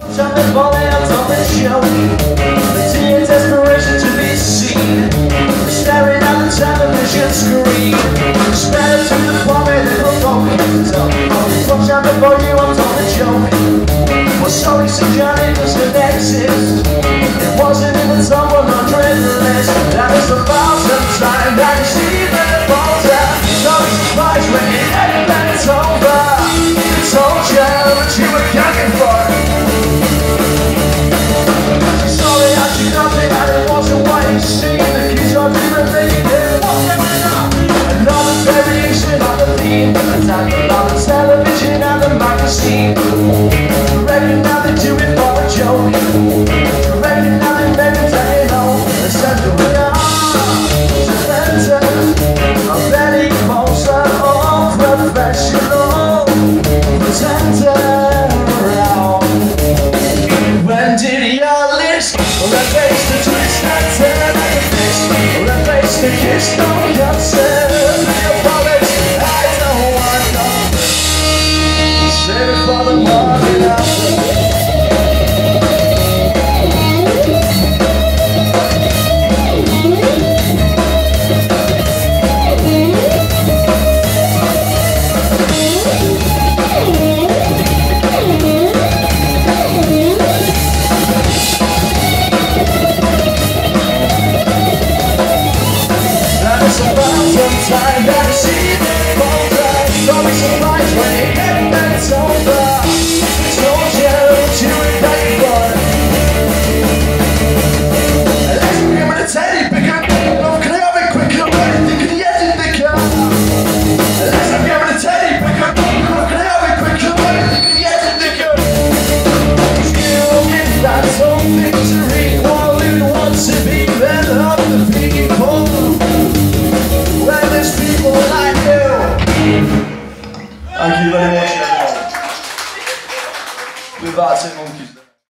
Jumping falling out on the show The tears desperation to be seen. Staring at the television screen. Up to the plummet and the phone So, watch out before you I'm on the joke. Well sorry Sir Johnny doesn't exist? It wasn't even someone on magazine Reckon now they do it for a joke Reckon now they make it take home And send the way to professional presenter when did lips replace the twist and turn like a fist? Replace the kiss, no anche di varie voci da nuovo.